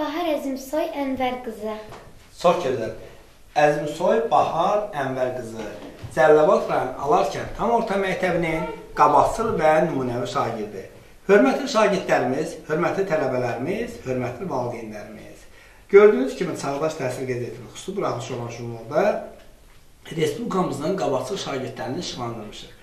Bahar Əzimsoy Ənvər qızı. Çox gözəl. Əzimsoy Bahar Ənvər qızı Cəlilabad rayon Alarkən tam orta məktəbinin qabaqcıl və nümunəvi şagirdi. Hörmətli şagirdlərimiz, hörmətli tələbələrimiz, hörmətli valideynlərimiz. Gördüyünüz kimi Çağdaş Təhsil Qəzetinin xüsusi buraxılışı olan jurnalda Respublikamızın qabaqcıl şagirdlərini işıqlandırmışıq.